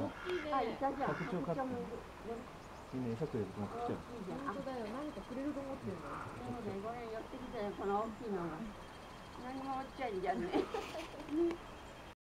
ゃんあ、いたじゃん。拡張買ってもみんな餌くれると思ってきちゃういいじゃん。あ、本当だよ何かくれると思ってるのそうね、これ寄ってきたよ、この大きいのが。何も落ちちゃいんじゃんね。